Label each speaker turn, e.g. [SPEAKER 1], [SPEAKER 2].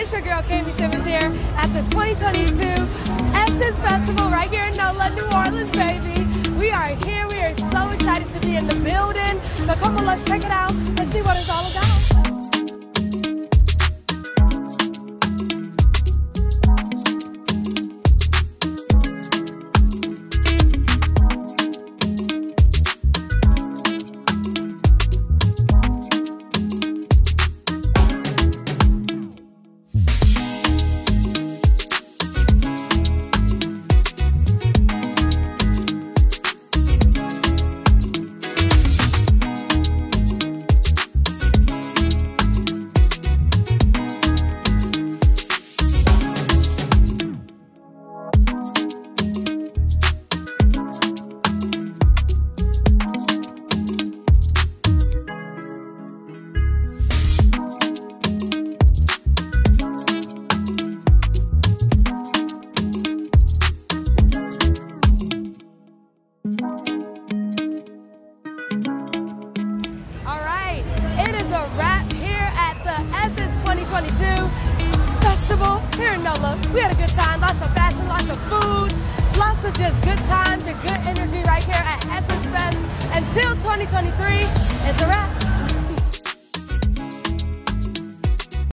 [SPEAKER 1] it's your girl Kami Simmons here at the 2022 Essence Festival right here in NOLA, New Orleans, baby. We are here. We are so excited to be in the building. So come on, let's check it out here in NOLA. We had a good time, lots of fashion, lots of food, lots of just good times and good energy right here at Essence Fest. Until 2023, it's a wrap.